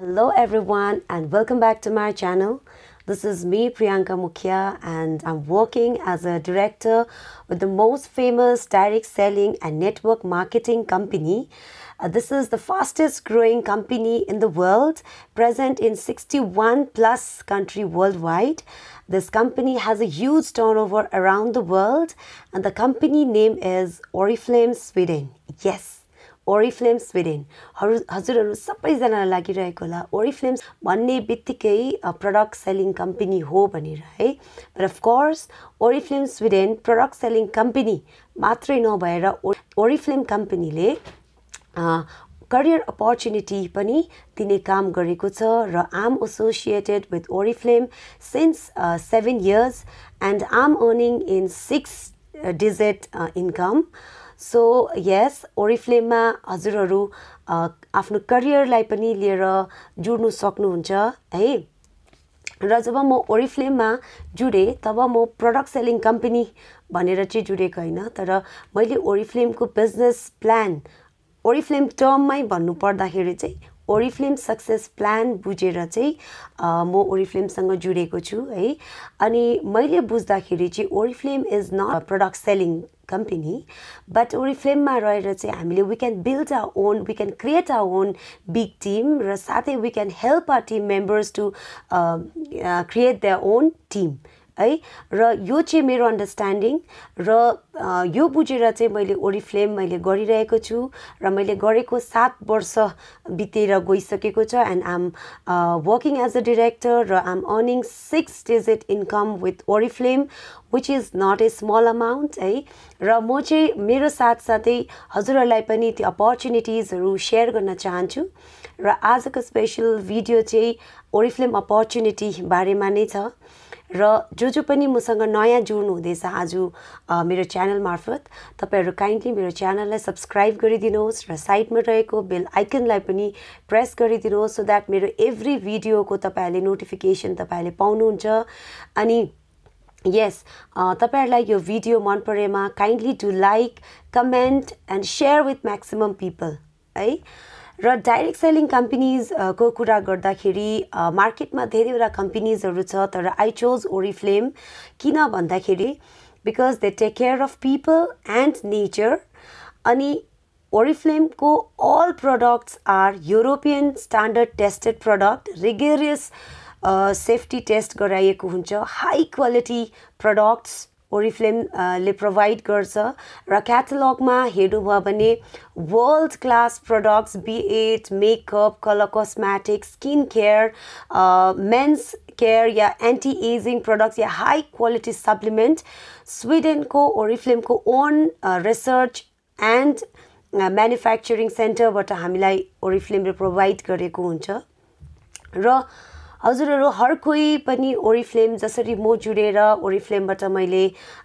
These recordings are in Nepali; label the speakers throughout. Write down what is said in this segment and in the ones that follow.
Speaker 1: Hello everyone and welcome back to my channel. This is me Priyanka Mukhya and I'm working as a director with the most famous direct selling and network marketing company. Uh, this is the fastest growing company in the world, present in 61 plus country worldwide. This company has a huge turnover around the world and the company name is Oriflame Sweden. Yes. Oriflame Sweden हरू हजुरहरू सबैजनालाई लागिरहेको होला ओरिफ्लेम्स भन्ने बित्तिकै प्रडक्ट सेलिङ कम्पनी हो भनेर है but of course Oriflame Sweden product selling company मात्रै नभएर ओरिफ्लेम कम्पनीले करियर अपर्च्युनिटी पनि दिने काम गरेको छ र I'm associated with Oriflame since seven years and I'm earning in six digit income so yes ओरिफ्लेममा हजुरहरू आफ्नो करियरलाई पनि लिएर जुड्नु सक्नुहुन्छ है? र जब म ओरिफ्लेममा जुडेँ तब म प्रडक्ट सेलिङ कम्पनी भनेर चाहिँ जुडेको होइन तर मैले ओरिफ्लेमको बिजनेस प्लान ओरिफ्लेम टर्ममै भन्नु पर्दाखेरि चाहिँ ओरिफ्लेम सक्सेस प्लान बुझेर चाहिँ म ओरिफ्लेमसँग जुडेको छु है? अनि मैले बुझ्दाखेरि चाहिँ Oriflame is not product selling company but ओरिफ्लेममा रहेर चाहिँ हामीले we can build our own we can create our own big team र साथै we can help our team members to create their own team है? र यो चाहिँ मेरो अन्डरस्ट्यान्डिङ र यो बुझेर चाहिँ मैले ओरिफ्लेम मैले गरिरहेको छु र मैले गरेको सात वर्ष बितेर गइसकेको छ and I'm working as a director र I'm earning six digit income with Oriflame which is not a small amount है? र म चाहिँ मेरो साथसाथै हजुरहरूलाई पनि त्यो अपर्च्युनिटिजहरू सेयर गर्न चाहन्छु र आजको स्पेसल भिडियो चाहिँ ओरिफ्लेम अपर्च्युनिटी बारेमा नै छ। र जो जो पनि मसँग नयाँ जुड्नु हुँदैछ आज मेरो च्यानल मार्फत तपाईँहरू काइन्डली मेरो च्यानललाई सब्सक्राइब गरिदिनुहोस् र साइडमा रहेको बेल आइकनलाई पनि प्रेस गरिदिनुहोस् सो द्याट मेरो एभ्री भिडियोको तपाईँहरूले नोटिफिकेसन तपाईँहरूले पाउनुहुन्छ। अनि यस तपाईँहरूलाई यो भिडियो मन परेमा kindly to like comment and share with maximum people है। र डाइरेक्ट सेलिङ कम्पनीजको कुरा गर्दाखेरि मार्केटमा धेरैवटा कम्पनीजहरू छ तर आई चोज ओरिफ्लेम किन भन्दाखेरि because they take care of people and nature अनि ओरिफ्लेमको all products are European standard tested product rigorous safety test गराइएको हुन्छ। हाई क्वालिटी प्रडक्ट्स ओरिफ्लेमले प्रोभाइड गर्छ र क्याटलगमा हेर्नुभयो भने world class products beauty makeup colour cosmetic skin care men's care या एन्टी एजिङ प्रडक्ट्स या हाई क्वालिटी सप्लिमेन्ट स्विडेनको ओरिफ्लेमको ओन रिसर्च एन्ड म्यानुफ्याक्चरिङ सेन्टरबाट हामीलाई ओरिफ्लेमले प्रोभाइड गरेको हुन्छ र हजुरहरू हर कोही पनि ओरिफ्लेम जसरी म जुडेर ओरिफ्लेमबाट मैले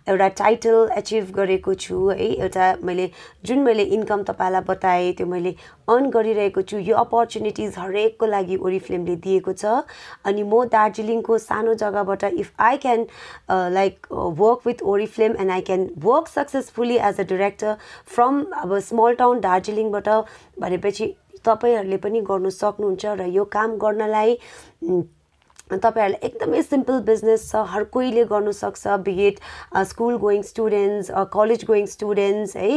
Speaker 1: एउटा टाइटल एचिभ गरेको छु है एउटा मैले जुन मैले इन्कम तपाईँलाई बताएँ त्यो मैले अर्न गरिरहेको छु यो अपर्च्युनिटिज हरेकको लागि ओरिफ्लेमले दिएको छ। अनि म दार्जिलिङको सानो जग्गाबाट if I can like work with Oriflame and I can work successfully as a director from a small town दार्जिलिङबाट भनेपछि तपाईँहरूले पनि गर्नु सक्नुहुन्छ र यो काम गर्नलाई तपाईँहरूलाई एकदमै सिम्पल बिजनेस छ हर कोहीले गर्नु सक्छ be it school going students college going students है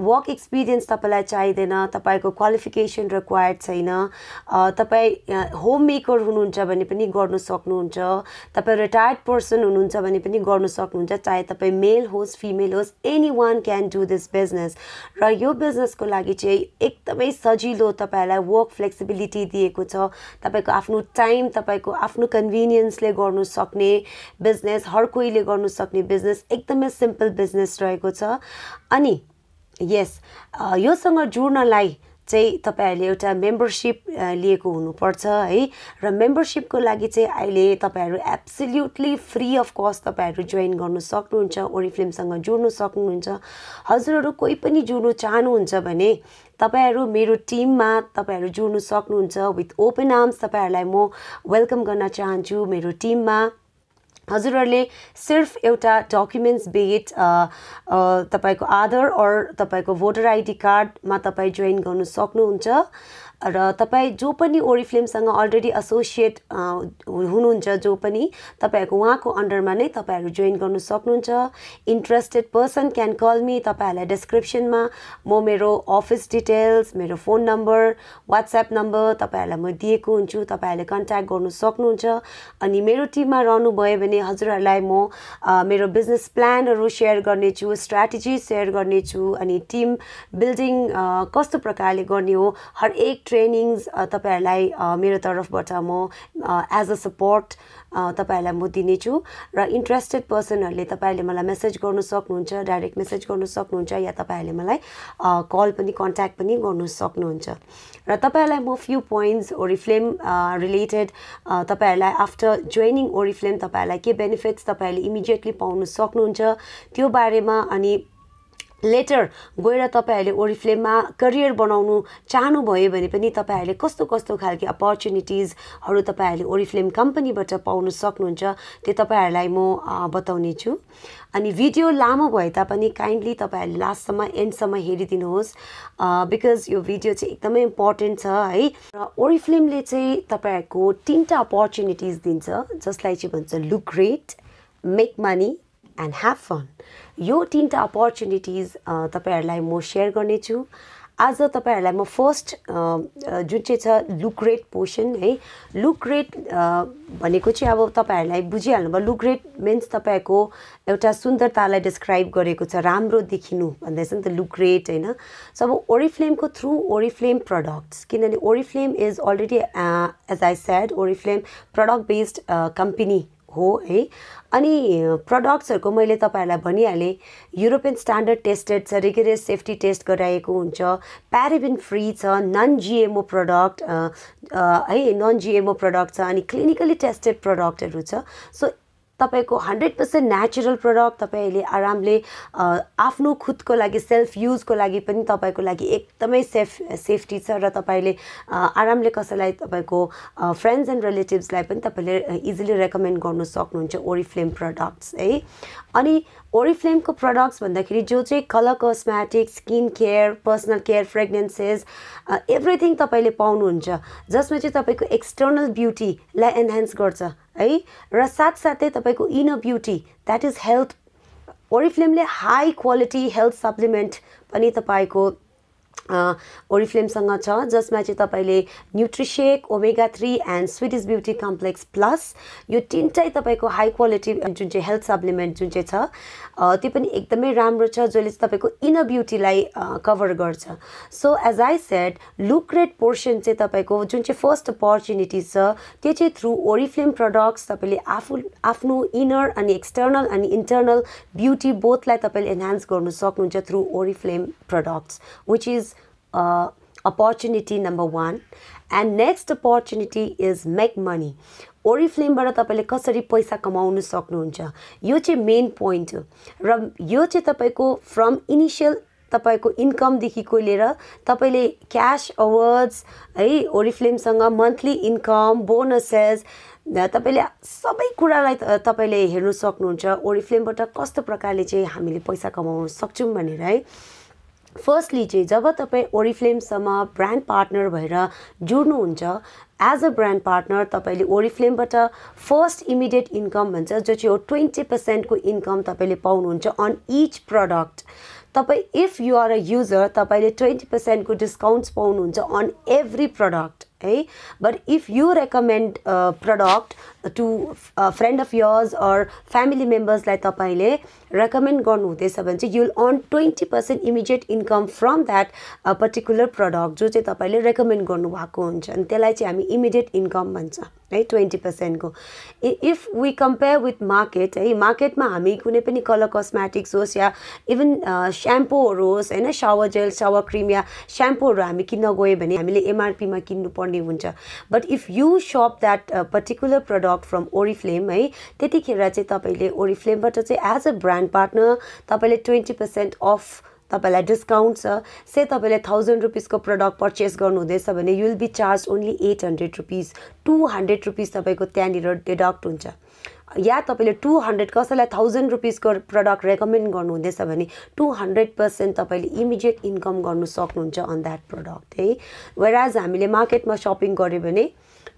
Speaker 1: वर्क एक्सपिरियन्स तपाईँलाई चाहिँदैन तपाईँको क्वालिफिकेसन रिक्वायर्ड छैन तपाईँ होम मेकर हुनुहुन्छ भने पनि गर्नु सक्नुहुन्छ तपाईँ रिटायर्ड पर्सन हुनुहुन्छ भने पनि गर्नु सक्नुहुन्छ चाहे तपाईँ मेल होस् फिमेल होस् any one can do this business र यो बिजनेसको लागि चाहिँ एकदमै सजिलो तपाईँहरूलाई वर्क फ्लेक्सिबिलिटी दिएको छ तपाईँको आफ्नो टाइम तपाईँको आफ्नो कन्भिनियन्सले गर्नु सक्ने बिजनेस हर कोहीले गर्नु सक्ने बिजनेस एकदमै सिम्पल बिजनेस रहेको छ। अनि यस योसँग जुड्नलाई चाहिँ तपाईँहरूले एउटा मेम्बरसिप लिएको हुनुपर्छ है? र मेम्बरसिपको लागि चाहिँ अहिले तपाईँहरू एब्सोल्युटली फ्री अफ कस्ट तपाईँहरू जोइन गर्नु सक्नुहुन्छ ओरिफ्लेमसँग जोड्नु सक्नुहुन्छ। हजुरहरू कोही पनि जोड्नु चाहनुहुन्छ भने तपाईँहरू मेरो टिममा तपाईँहरू जोड्नु सक्नुहुन्छ। विथ ओपन आर्म्स तपाईँहरूलाई म वेलकम गर्न चाहन्छु मेरो टिममा। हजुरहरूले सिर्फ एउटा डकुमेन्ट्स बेट तपाईँको आधार अर तपाईँको भोटर आइडी कार्डमा तपाईँ जोइन गर्नु सक्नुहुन्छ। र तपाईँ जो पनि ओरिफ्लेमसँग अलरेडी एसोसिएट हुनुहुन्छ जो पनि तपाईँहरूको उहाँको अन्डरमा नै तपाईँहरू जोइन गर्नु सक्नुहुन्छ। Interested person can call me तपाईँहरूलाई डिस्क्रिप्सनमा म मेरो अफिस डिटेल्स मेरो फोन नम्बर वाट्सएप नम्बर तपाईँहरूलाई म दिएको हुन्छु तपाईँहरूले कन्ट्याक्ट गर्नु सक्नुहुन्छ। अनि मेरो टिममा रहनुभयो भने हजुरहरूलाई म मेरो बिजनेस प्लानहरू सेयर गर्नेछु स्ट्राटेजी सेयर गर्नेछु। अनि टिम बिल्डिङ कस्तो प्रकारले गर्ने हो हरेक ट्रेनिङ्स तपाईँहरूलाई मेरो तर्फबाट म एज अ सपोर्ट तपाईँहरूलाई म दिनेछु। र इन्ट्रेस्टेड पर्सनहरूले तपाईँहरूले मलाई मेसेज गर्नु सक्नुहुन्छ डाइरेक्ट मेसेज गर्नु सक्नुहुन्छ या तपाईँहरूले मलाई कल पनि कन्ट्याक्ट पनि गर्नु सक्नुहुन्छ। र तपाईँहरूलाई म फ्यु पोइन्ट्स ओरिफ्लेम रिलेटेड तपाईँहरूलाई आफ्टर जोइनिङ ओरिफ्लेम तपाईँहरूलाई के बेनिफिट्स तपाईँहरूले इमिडिएटली पाउनु सक्नुहुन्छ त्यो बारेमा अनि लेटर गएर तपाईँहरूले ओरिफ्लेममा करियर बनाउनु चाहनुभयो भने पनि तपाईँहरूले कस्तो कस्तो खालके अपर्च्युनिटिजहरू तपाईँहरूले ओरिफ्लेम कम्पनीबाट पाउनु सक्नुहुन्छ त्यो तपाईँहरूलाई म बताउने छु अनि भिडियो लामो भए तापनि काइन्डली तपाईँहरूले लास्टसम्म एन्डसम्म हेरिदिनुहोस् बिकज यो भिडियो चाहिँ एकदमै इम्पोर्टेन्ट छ है। र ओरिफ्लेमले चाहिँ तपाईँहरूको तिनवटा अपर्च्युनिटिज दिन्छ जसलाई चाहिँ भन्छ look great make money and have fun यो तिनवटा अपर्च्युनिटिज तपाईँहरूलाई म सेयर गर्नेछु। आज तपाईँहरूलाई म फर्स्ट जुन चाहिँ छ लुक्रेट पोर्सन है। लुक्रेट भनेको चाहिँ अब तपाईँहरूलाई बुझिहाल्नुभयो लुक्रेट मिन्स तपाईँहरूको एउटा सुन्दरतालाई डिस्क्राइब गरेको छ। राम्रो देखिनु भन्दैछ नि त लुक्रेट होइन। सो अब ओरिफ्लेमको थ्रु ओरिफ्लेम प्रडक्ट्स किनभने Oriflame is already as I said Oriflame product based company हो है। अनि प्रडक्ट्सहरूको मैले तपाईँहरूलाई भनिहालेँ युरोपियन स्ट्यान्डर्ड टेस्टेड छ रिगुलर सेफ्टी टेस्ट गराएको हुन्छ प्यारेबिन फ्री छ नन जिएमओ प्रडक्ट है नन जिएमओ प्रडक्ट छ अनि क्लिनिकली टेस्टेड प्रडक्टहरू छ। सो तपाईँको हन्ड्रेड पर्सेन्ट नेचुरल प्रडक्ट तपाईँले आरामले आफ्नो खुदको लागि सेल्फ युजको लागि पनि तपाईँको लागि एकदमै सेफ सेफ्टी छ र तपाईँले आरामले कसैलाई तपाईँको फ्रेन्ड्स एन्ड रिलेटिभ्सलाई पनि तपाईँले इजिली रेकमेन्ड गर्नु सक्नुहुन्छ ओरिफ्लेम प्रडक्ट्स है। अनि ओरिफ्लेमको प्रडक्ट्स भन्दाखेरि जो चाहिँ colour cosmetic skin care personal care fragrances everything तपाईँले पाउनुहुन्छ जसमा चाहिँ तपाईँको एक्सटर्नल ब्युटीलाई एन्हान्स गर्छ है? र साथसाथै तपाईँको inner beauty that is health ओरिफ्लेमले high quality health supplement पनि तपाईँको ओरिफ्लेमसँग छ जसमा चाहिँ तपाईँले Nutrishake omega three and Swedish beauty complex plus यो तिनटै तपाईँको हाई क्वालिटी जुन चाहिँ हेल्थ सप्लिमेन्ट जुन चाहिँ छ त्यो पनि एकदमै राम्रो छ जसले चाहिँ तपाईँको इनर ब्युटीलाई कभर गर्छ। So as I said look great portion चाहिँ तपाईँको जुन चाहिँ फर्स्ट अपर्च्युनिटी छ त्यो चाहिँ थ्रु ओरिफ्लेम प्रडक्ट्स तपाईँले आफू आफ्नो इनर अनि एक्सटर्नल अनि इन्टर्नल ब्युटी बोथलाई तपाईँले एन्हान्स गर्नु सक्नुहुन्छ through Oriflame products which is opportunity number one and next opportunity is make money ओरिफ्लेमबाट तपाईँले कसरी पैसा कमाउनु सक्नुहुन्छ? यो चाहिँ मेन पोइन्ट हो. र यो चाहिँ तपाईँको फ्रम इनिसियल तपाईँको इन्कमदेखिको लिएर तपाईँले क्यास अवर्ड्स है ओरिफ्लेमसँग मन्थली इन्कम बोनसेस तपाईँले सबै कुरालाई तपाईँले हेर्नु सक्नुहुन्छ। ओरिफ्लेमबाट कस्तो प्रकारले चाहिँ हामीले पैसा कमाउन सक्छौँ भनेर है। फर्स्टली चाहिँ जब तपाईँ ओरिफ्लेमसम्म ब्रान्ड पार्टनर भएर जुड्नुहुन्छ एज अ ब्रान्ड पार्टनर तपाईँले ओरिफ्लेमबाट फर्स्ट इमिडिएट इन्कम भन्छ जो चाहिँ हो ट्वेन्टी पर्सेन्टको इन्कम तपाईँले पाउनुहुन्छ अन इच प्रडक्ट तपाईँ if you are a user तपाईँले ट्वेन्टी पर्सेन्टको डिस्काउन्ट्स पाउनुहुन्छ अन एभ्री प्रडक्ट है? But if you recommend product to friend of yours or family मेम्बर्सलाई तपाईँले रेकमेन्ड गर्नुहुँदैछ भने चाहिँ you'll earn twenty percent immediate income from that particular product जो चाहिँ तपाईँले रेकमेन्ड गर्नुभएको हुन्छ अनि त्यसलाई चाहिँ हामी इमिडिएट इन्कम भन्छ है twenty पर्सेन्टको if we compare with market है मार्केटमा हामी कुनै पनि कलर कस्मेटिक्स होस् या इभन स्याम्पूहरू होस् होइन सावर जेल सावर क्रिम या स्याम्पूहरू हामी किन्न गयो भने हामीले एमआरपीमा किन्नुपर्ने हुन्छ but if you shop that particular product from Oriflame है। त्यतिखेर चाहिँ तपाईँले ओरिफ्लेमबाट चाहिँ एज अ ब्रान्ड पार्टनर तपाईँले ट्वेन्टी पर्सेन्ट अफ तपाईँलाई डिस्काउन्ट छ। से तपाईँले थाउजन्ड रुपिसको प्रडक्ट पर्चेस गर्नुहुँदैछ भने you'll be charge only eight hundred rupees two hundred rupees तपाईँको त्यहाँनिर डिडक्ट हुन्छ। या तपाईँले टु हन्ड्रेड कसैलाई थाउजन्ड रुपिसको प्रडक्ट रेकमेन्ड गर्नुहुँदैछ भने टु हन्ड्रेड पर्सेन्ट तपाईँले इमिडिएट इन्कम गर्नु सक्नुहुन्छ अन द्याट प्रडक्ट है। वेराज हामीले मार्केटमा सपिङ गऱ्यो भने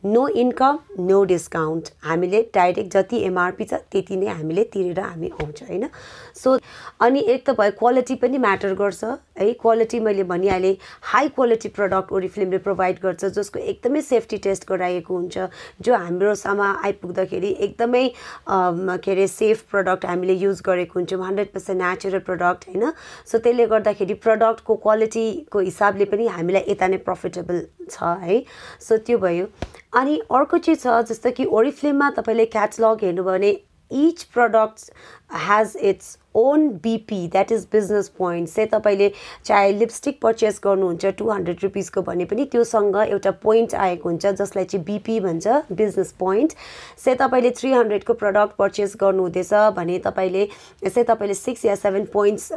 Speaker 1: नो इन्कम नो डिस्काउन्ट हामीले डाइरेक्ट जति एमआरपी छ त्यति नै हामीले तिरेर हामी आउँछ होइन? सो अनि एक त भयो क्वालिटी पनि म्याटर गर्छ है? क्वालिटी मैले भनिहालेँ हाई क्वालिटी प्रडक्ट ओरिफ्लेमले प्रोभाइड गर्छ जसको एकदमै सेफ्टी टेस्ट गराएको हुन्छ। जो हाम्रोसम्म आइपुग्दाखेरि एकदमै के अरे सेफ प्रडक्ट हामीले युज गरेको हुन्छौँ हन्ड्रेड पर्सेन्ट नेचुरल प्रडक्ट होइन? सो त्यसले गर्दाखेरि प्रडक्टको क्वालिटीको हिसाबले पनि हामीलाई यता नै प्रफिटेबल छ है? सो त्यो भयो। अनि अर्को चिज छ जस्तो कि ओरिफ्लेममा तपाईँले क्याटलग हेर्नुभयो भने each product has its own BP that is business point say तपाईँले चाहे लिपस्टिक पर्चेस गर्नुहुन्छ टु हन्ड्रेड रुपिसको भने पनि त्योसँग एउटा पोइन्ट आएको हुन्छ जसलाई चाहिँ बिपी भन्छ बिजनेस पोइन्ट से तपाईँले थ्री हन्ड्रेडको प्रडक्ट पर्चेस गर्नुहुँदैछ भने तपाईँले यसै तपाईँले सिक्स या सेभेन पोइन्ट्स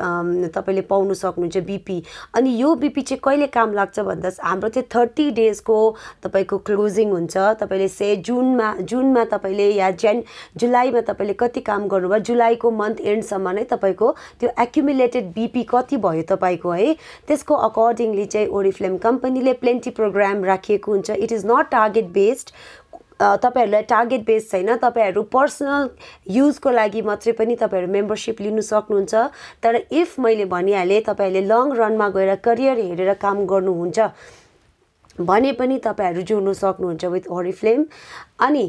Speaker 1: तपाईँले पाउनु सक्नुहुन्छ बिपी अनि यो बिपी चाहिँ कहिले काम लाग्छ भन्दा हाम्रो चाहिँ थर्टी डेजको तपाईँको क्लोजिङ हुन्छ। तपाईँले से जुनमा जुनमा तपाईँले या जेन जुलाईमा तपाईँले कति काम गर्नुभयो? जुलाईको मन्थ एन्डसम्म नै तपाईँको त्यो एक्युमुलेटेड बिपी कति भयो तपाईँको है? त्यसको अकर्डिङली चाहिँ ओरिफ्लेम कम्पनीले प्लेन्टी प्रोग्राम राखिएको हुन्छ। It is not target based तपाईँहरूलाई टार्गेट बेस छैन। तपाईँहरू पर्सनल युजको लागि मात्रै पनि तपाईँहरू मेम्बरसिप लिनु सक्नुहुन्छ। तर इफ मैले भनिहालेँ तपाईँहरूले लङ रनमा गएर करियर हेरेर काम गर्नुहुन्छ भने पनि तपाईँहरू जोड्नु सक्नुहुन्छ विथ ओरिफ्लेम अनि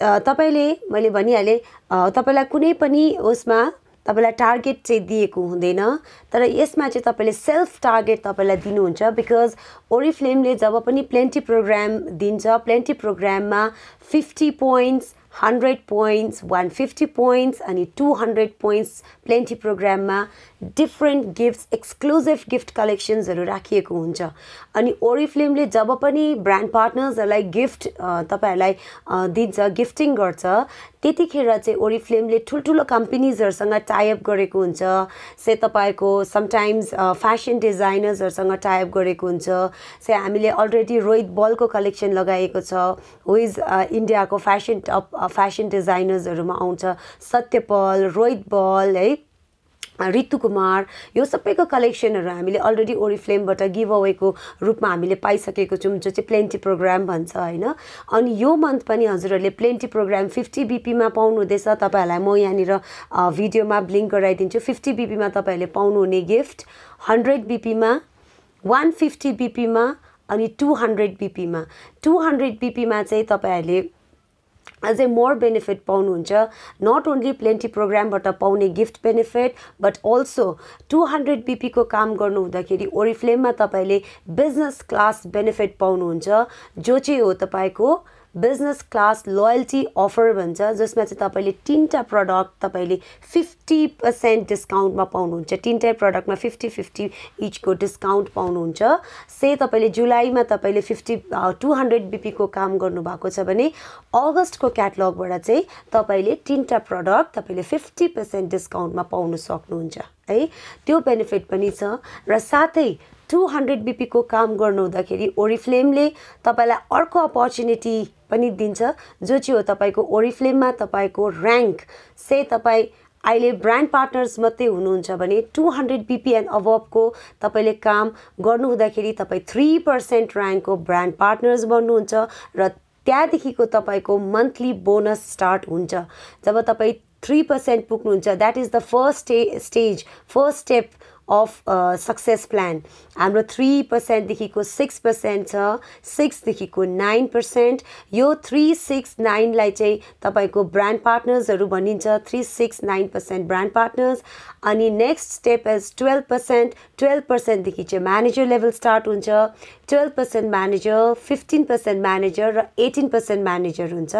Speaker 1: तपाईँले मैले भनिहालेँ तपाईँलाई कुनै पनि उसमा तपाईँलाई टार्गेट चाहिँ दिएको हुँदैन तर यसमा चाहिँ तपाईँले सेल्फ टार्गेट तपाईँलाई दिनुहुन्छ बिकज ओरिफ्लेमले जब पनि प्लेन्टी प्रोग्राम दिन्छ प्लेन्टी प्रोग्राममा fifty points hundred points one fifty points अनि टु हन्ड्रेड पोइन्ट्स प्लेन्टी प्रोग्राममा डिफ्रेन्ट गिफ्ट्स एक्सक्लुजिभ गिफ्ट कलेक्सन्सहरू राखिएको हुन्छ। अनि ओरिफ्लेमले जब पनि ब्रान्ड पार्टनर्सहरूलाई गिफ्ट तपाईँहरूलाई दिन्छ गिफ्टिङ गर्छ त्यतिखेर चाहिँ ओरिफ्लेमले ठुल्ठुलो कम्पनीजहरूसँग टाइअप गरेको हुन्छ। से तपाईँको समटाइम्स फेसन डिजाइनर्सहरूसँग टाइअप गरेको हुन्छ। से हामीले अलरेडी रोहित बलको कलेक्सन लगाएको छ। हु इज इन्डियाको फेसन फेसन डिजाइनर्सहरूमा आउँछ। सत्यपल रोहित बल है ऋतु कुमार यो सबैको कलेक्सनहरू हामीले अलरेडी ओरिफ्लेमबाट गिभ अवेको रूपमा हामीले पाइसकेको छौँ जो चाहिँ प्लेन्टी प्रोग्राम भन्छ होइन? अनि यो मन्थ पनि हजुरहरूले प्लेन्टी प्रोग्राम फिफ्टी बिपीमा पाउनुहुँदैछ। तपाईँहरूलाई म यहाँनिर भिडियोमा ब्लिङ्क गराइदिन्छु। फिफ्टी बिपीमा तपाईँहरूले पाउनुहुने गिफ्ट हन्ड्रेड बिपीमा वान फिफ्टी बिपीमा अनि टु हन्ड्रेड बिपीमा टु हन्ड्रेड बिपीमा चाहिँ तपाईँहरूले अझै मोर बेनिफिट पाउनुहुन्छ। नट ओन्ली प्लेन्टी प्रोग्रामबाट पाउने gift benefit but also two hundred बिपीको काम गर्नु हुँदाखेरि ओरिफ्लेममा तपाईँले बिजनेस क्लास बेनिफिट पाउनुहुन्छ। जो चाहिँ हो तपाईँको बिजनेस क्लास लोयल्टी अफर भन्छ जसमा चाहिँ तपाईँले तिनवटा प्रडक्ट तपाईँले फिफ्टी पर्सेन्ट डिस्काउन्टमा पाउनुहुन्छ। तिनवटै प्रडक्टमा फिफ्टी फिफ्टी इचको डिस्काउन्ट पाउनुहुन्छ। से तपाईँले जुलाईमा तपाईँले फिफ्टी टु हन्ड्रेड बिपीको काम गर्नुभएको छ भने अगस्तको क्याटलगबाट चाहिँ तपाईँले तिनवटा प्रडक्ट तपाईँले फिफ्टी पर्सेन्ट डिस्काउन्टमा पाउनु सक्नुहुन्छ। है त्यो बेनिफिट पनि छ। र साथै टु हन्ड्रेड बिपीको काम गर्नु हुँदाखेरि ओरिफ्लेमले तपाईँलाई अर्को अपर्च्युनिटी पनि दिन्छ जो चाहिँ हो तपाईँको ओरिफ्लेममा तपाईँको ऱ्याङ्क से तपाईँ अहिले ब्रान्ड पार्टनर्स मात्रै हुनुहुन्छ भने टु हन्ड्रेड बिपी एन्ड अबभको तपाईँले काम गर्नु हुँदाखेरि तपाईँ थ्री पर्सेन्ट ऱ्याङ्कको ब्रान्ड पार्टनर्स बन्नुहुन्छ र त्यहाँदेखिको तपाईँको मन्थली बोनस स्टार्ट हुन्छ। जब तपाईँ थ्री पर्सेन्ट पुग्नुहुन्छ that is the first stay stage first step of success plan हाम्रो थ्री पर्सेन्टदेखिको सिक्स पर्सेन्ट छ सिक्सदेखिको नाइन पर्सेन्ट यो थ्री सिक्स नाइनलाई चाहिँ तपाईँको ब्रान्ड पार्टनर्सहरू भनिन्छ three six nine percent brand partners अनि next step is twelve percent twelve पर्सेन्टदेखि चाहिँ म्यानेजर लेभल स्टार्ट हुन्छ. Twelve percent manager fifteen percent manager र एटिन पर्सेन्ट म्यानेजर हुन्छ.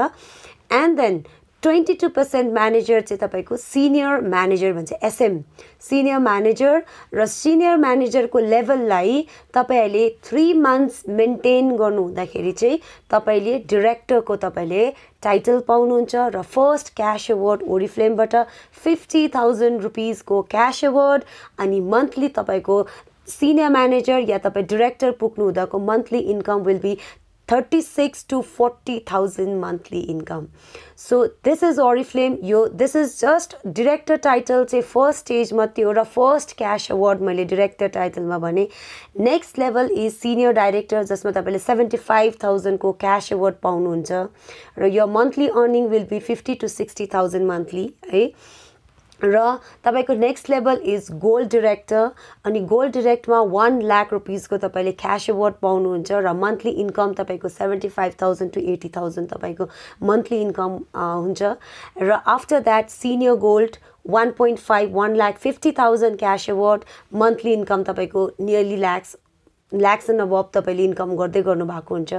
Speaker 1: And then twenty two percent manager चाहिँ तपाईँको सिनियर म्यानेजर भन्छ एसएम। सिनियर म्यानेजर र सिनियर म्यानेजरको लेभललाई तपाईँहरूले थ्री मन्थ्स मेन्टेन गर्नु हुँदाखेरि चाहिँ तपाईँले डिरेक्टरको तपाईँले टाइटल पाउनुहुन्छ र फर्स्ट क्यास अवार्ड ओरिफ्लेमबाट फिफ्टी थाउजन्ड रुपिजको क्यास अवार्ड अनि मन्थली तपाईँको सिनियर म्यानेजर या तपाईँ डिरेक्टर पुग्नु हुँदाको monthly income will be 36 to 40,000 monthly income. So this is Oriflame. You this is just director title चाहिँ फर्स्ट स्टेजमा त्यो एउटा फर्स्ट क्यास अवार्ड मैले डिरेक्टर टाइटलमा भने next level is senior director जसमा तपाईँले सेभेन्टी फाइभ थाउजन्डको क्यास अवार्ड पाउनुहुन्छ र यो monthly earning will be fifty to sixty thousand monthly है र तपाईँको next level is gold director अनि गोल्ड डिरेक्टमा वान लाख रुपिसको तपाईँले क्यास अवार्ड पाउनुहुन्छ र मन्थली इन्कम तपाईँको seventy five thousand to eighty thousand तपाईँको मन्थली इन्कम हुन्छ। र after that senior gold one point five one lakh fifty thousand cash award monthly income तपाईँको nearly lakhs lakhs and above तपाईँले इन्कम गर्दै गर्नुभएको हुन्छ।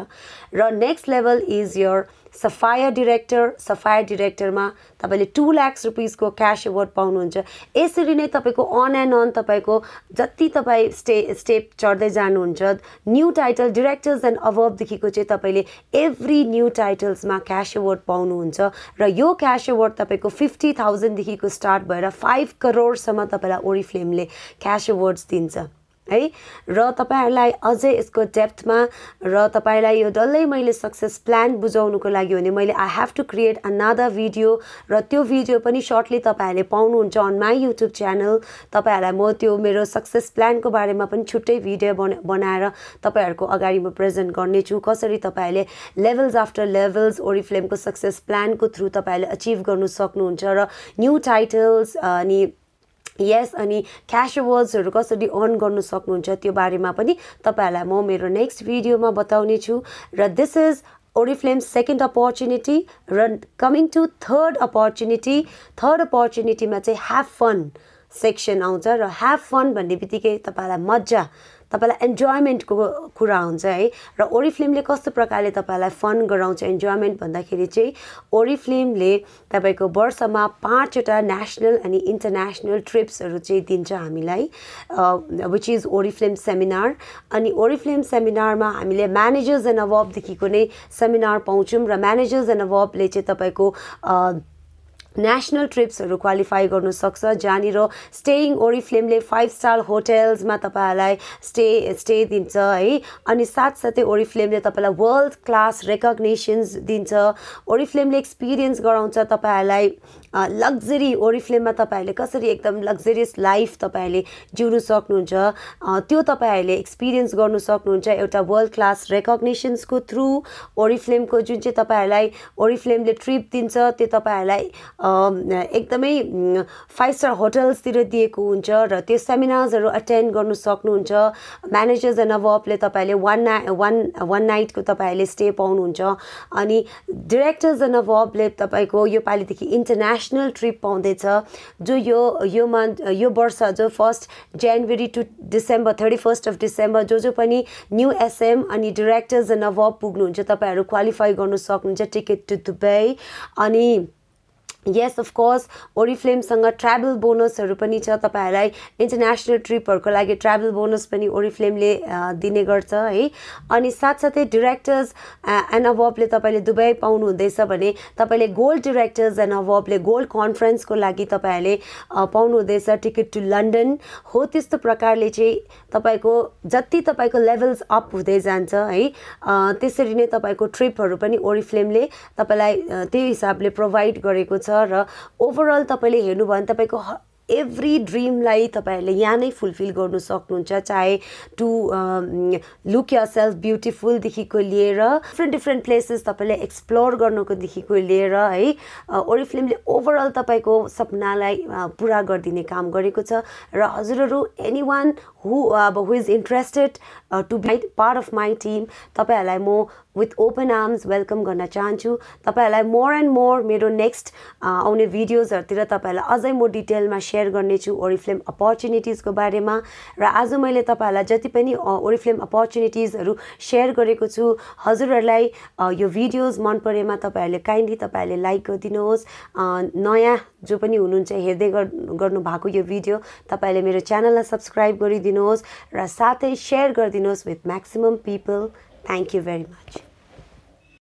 Speaker 1: र next level is your sapphire director sapphire डिरेक्टरमा तपाईँले टु ल्याक्स रुपिसको क्यास एवार्ड पाउनुहुन्छ। यसरी नै तपाईँको अन एन्ड अन तपाईँको जति तपाईँ स्टे स्टेप चढ्दै जानुहुन्छ न्यू टाइटल डिरेक्टर्स एन्ड अबभदेखिको चाहिँ तपाईँले एभ्री न्यू टाइटल्समा क्यास एवार्ड पाउनुहुन्छ। र यो क्यास एवार्ड तपाईँको फिफ्टी थाउजन्डदेखिको स्टार्ट भएर फाइभ करोडसम्म तपाईँलाई ओरिफ्लेमले क्यास एवार्ड्स दिन्छ। है? र तपाईँहरूलाई अझै यसको डेप्थमा र तपाईँलाई यो डल्लै मैले सक्सेस प्लान बुझाउनुको लागि भने मैले I have to create another video र त्यो भिडियो पनि सर्टली तपाईँहरूले पाउनुहुन्छ अन माई युट्युब च्यानल तपाईँहरूलाई म त्यो मेरो सक्सेस प्लानको बारेमा पनि छुट्टै भिडियो बना बनाएर तपाईँहरूको अगाडि म प्रेजेन्ट गर्नेछु। कसरी तपाईँहरूले लेभल्स आफ्टर लेभल्स ओरिफ्लेमको सक्सेस प्लानको थ्रु तपाईँहरूले अचिभ गर्नु सक्नुहुन्छ र न्यू टाइटल्स अनि यस अनि क्यास कसरी अर्न गर्नु सक्नुहुन्छ त्यो बारेमा पनि तपाईँहरूलाई म मेरो नेक्स्ट भिडियोमा बताउने छु। र this is Oriflame second opportunity र coming to third opportunity third अपर्च्युनिटीमा चाहिँ ह्याभ फन सेक्सन आउँछ र ह्याभ फन भन्ने बित्तिकै तपाईँलाई मजा तपाईँलाई इन्जोयमेन्टको कुरा हुन्छ है। र ओरिफ्लेमले कस्तो प्रकारले तपाईँलाई फन गराउँछ इन्जोयमेन्ट भन्दाखेरि चाहिँ ओरिफ्लेमले तपाईँको वर्षमा पाँचवटा नेसनल अनि इन्टरनेसनल ट्रिप्सहरू चाहिँ दिन्छ हामीलाई विच इज ओरिफ्लेम सेमिनार अनि ओरिफ्लेम सेमिनारमा हामीले म्यानेजर्स एन्ड अबभदेखिको नै सेमिनार पाउँछौँ र म्यानेजर्स एन्ड अबभले चाहिँ तपाईँको नेसनल ट्रिप्सहरू क्वालिफाई गर्नु सक्छ जहाँनिर स्टेइङ ओरिफ्लेमले फाइभ स्टार होटेल्समा तपाईँहरूलाई स्टे स्टे दिन्छ है। अनि साथसाथै ओरिफ्लेमले तपाईँलाई वर्ल्ड क्लास रेकग्नेसन्स दिन्छ। ओरिफ्लेमले एक्सपिरियन्स गराउँछ तपाईँहरूलाई लग्जरी ओरिफ्लेममा तपाईँहरूले कसरी एकदम लग्जरियस लाइफ तपाईँहरूले जिउनु सक्नुहुन्छ त्यो तपाईँहरूले एक्सपिरियन्स गर्नु सक्नुहुन्छ एउटा वर्ल्ड क्लास रेकग्नेसन्सको थ्रु ओरिफ्लेमको जुन चाहिँ तपाईँहरूलाई ओरिफ्लेमले ट्रिप दिन्छ त्यो तपाईँहरूलाई एकदमै फाइभ स्टार होटल्सतिर दिएको हुन्छ र त्यो सेमिनार्सहरू अटेन्ड गर्नु सक्नुहुन्छ म्यानेजर्स एन्ड अबले तपाईँहरूले वान ना वान वान नाइटको तपाईँहरूले स्टे पाउनुहुन्छ। अनि डिरेक्टर्स एन्ड अबले तपाईँको यो पालिदेखि इन्टरनेसनल ट्रिप पाउँदैछ। जो यो यो मन्थ यो वर्ष जो first January two December thirty first of December जो जो पनि न्यू एसएम अनि डिरेक्टर्स एन्ड अब पुग्नुहुन्छ तपाईँहरू क्वालिफाई गर्नु सक्नुहुन्छ टिकट टु दुबई अनि यस अफकोर्स ओरिफ्लेमसँग ट्राभल बोनसहरू पनि छ तपाईँहरूलाई इन्टरनेसनल ट्रिपहरूको लागि ट्राभल बोनस पनि ओरिफ्लेमले दिने गर्छ है। अनि साथसाथै डिरेक्टर्स एन्ड अबले तपाईँले दुबई पाउनुहुँदैछ भने तपाईँले गोल्ड डिरेक्टर्स एन्ड अबले गोल्ड कन्फरेन्सको लागि तपाईँहरूले पाउनुहुँदैछ टिकट टु लन्डन हो त्यस्तो प्रकारले चाहिँ तपाईँको जति तपाईँको लेभल्स अप हुँदै जान्छ है। त्यसरी नै तपाईँको ट्रिपहरू पनि ओरिफ्लेमले तपाईँलाई त्यही हिसाबले प्रोभाइड गरेको छ। र ओभरअल तपाईँले हेर्नुभयो भने तपाईँको एभ्री ड्रिमलाई तपाईँहरूले यहाँ नै फुलफिल गर्नु सक्नुहुन्छ चाहे टु लुक यर सेल्फ ब्युटिफुलदेखिको लिएर डिफ्रेन्ट डिफ्रेन्ट प्लेसेस तपाईँले एक्सप्लोर गर्नुकोदेखिको लिएर है ओरिफ्लेमले ओभरअल तपाईँको सपनालाई पुरा गरिदिने काम गरेको छ। र हजुरहरू एनी वान हु अब who is interested to be part of my team तपाईँहरूलाई म विथ ओपन आर्म्स वेलकम गर्न चाहन्छु तपाईँहरूलाई मोर एन्ड मोर मेरो नेक्स्ट आउने भिडियोजहरूतिर तपाईँहरूलाई अझै म डिटेलमा सेयर गर्नेछु ओरिफ्लेम अपर्च्युनिटिजको बारेमा र आज मैले तपाईँहरूलाई जति पनि ओरिफ्लेम अपर्च्युनिटिजहरू सेयर गरेको छु हजुरहरूलाई यो भिडियोज मन परेमा तपाईँहरूले काइन्डली तपाईँहरूले लाइक गरिदिनुहोस् नयाँ जो पनि हुनुहुन्छ हेर्दै गर्नु भएको यो भिडियो तपाईँहरूले मेरो च्यानललाई सब्सक्राइब गरिदिनुहोस् र साथै सेयर गरिदिनुहोस् with maximum people. Thank you very much.